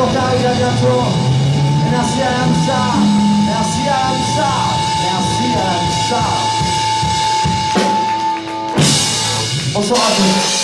kochali na to, na sianza, na sianza, na sianza. Osoba.